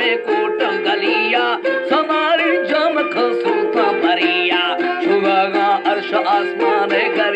coat गली जमख soothe भरिया सुश आसमान करा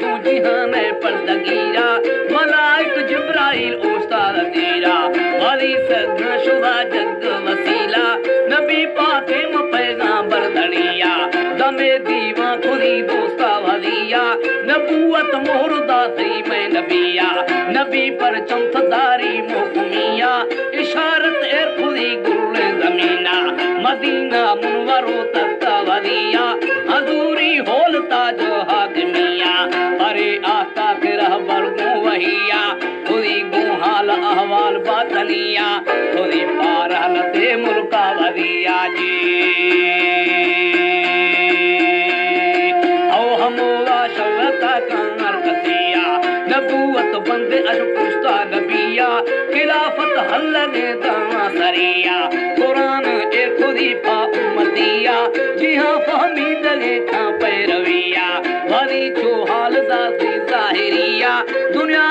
सूझी हाँ मैं पर्दा मलाइक जिब्राइल उस्ताद तेरा वाली सगन शुभा जग वसीला नबी पाके मफैजा बरदनिया दमे दीवा खुदी दोस्ता वालिया नबूवत मोहर दाती मैं नबिया नबी पर चमतदारी मोहमिया इशारत ए खुदी गुरुल जमीना मदीना मुन पैरविया हरी छो हाल दी दाहिरी दुनिया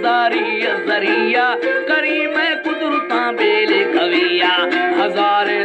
दारी जरिया करी मैं कुदरता बेले कविया हजारे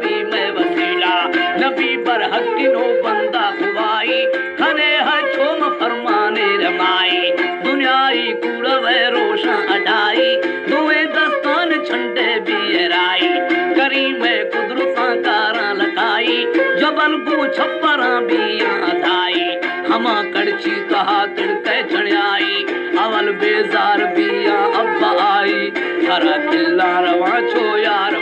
भी मैं वसीला नबी पर हकीनो बंदा खुवाई खने हर छोम फरमाने रमाई दुनियाई कूड़ा वे रोशन अडाई दुए दस्तान छंडे राई करी मैं कुदरता कारा लगाई जबन को छप्परा भी अदाई हमा कड़ची कहा तिड़के चढ़ाई अवल बेजार बिया अब्बा आई हरा किल्ला रवा छो यार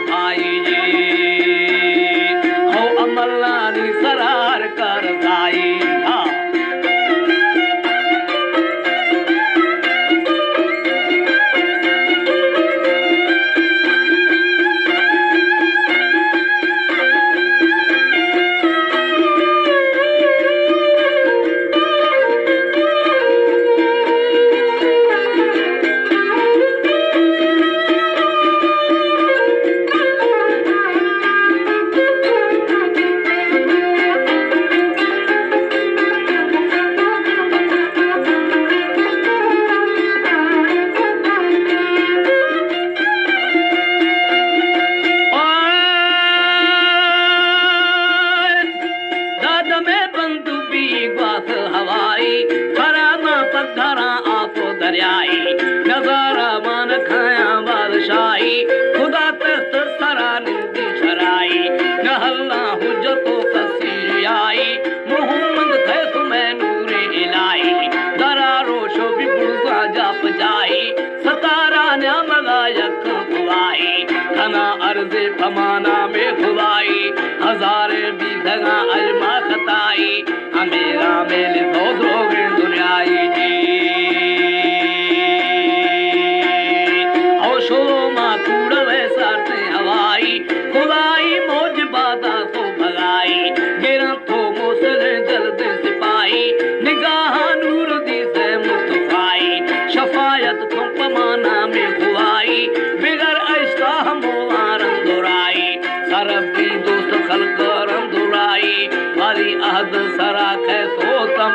तमाना में खुलाई हज़ारे बि घर अलताई अमेरा मेलो घुराई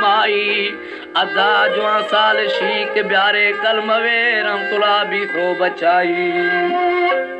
आई अधा जुआ साल शी कयारे कलम वेरम तुला बि थो बचाई